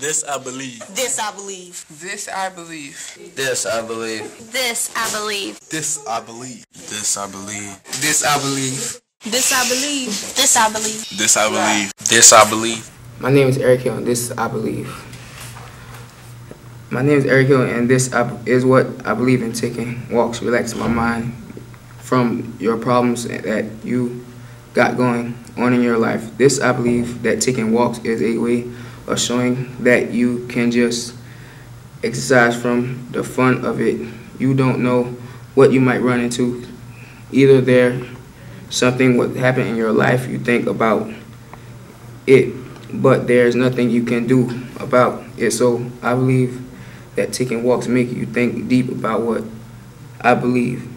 This I believe. This I believe. This I believe. This I believe. This I believe. This I believe. This I believe. This I believe. This I believe. This I believe. This I believe. This I believe. My name is Eric Hilton, and this I believe. My name is Eric Hilton, and this is what I believe in taking walks, relax my mind from your problems that you got going on in your life. This I believe that taking walks is a way of showing that you can just exercise from the fun of it. You don't know what you might run into. Either there something would happen in your life, you think about it, but there's nothing you can do about it. So I believe that taking walks make you think deep about what I believe.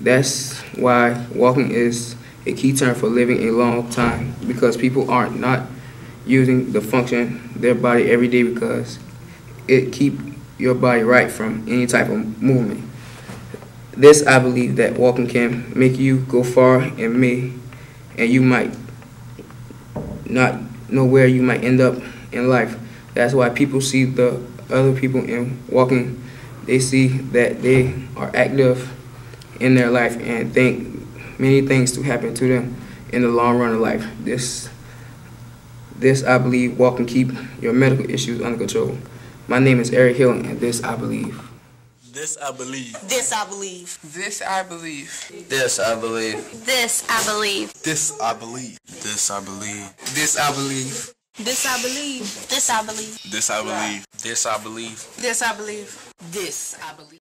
That's why walking is a key term for living a long time because people aren't not using the function their body every day because it keep your body right from any type of movement. This I believe that walking can make you go far and may and you might not know where you might end up in life. That's why people see the other people in walking, they see that they are active in their life and think many things to happen to them in the long run of life. This, this I believe, walk and keep your medical issues under control. My name is Eric Hilton, and this I believe. This I believe. This I believe. This I believe. This I believe. This I believe. This I believe. This I believe. This I believe. This I believe. This I believe. This I believe. This I believe. This I believe. This I believe.